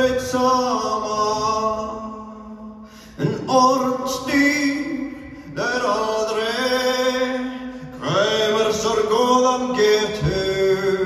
et samma En ormstyr där aldrig kväver sorg och vanketur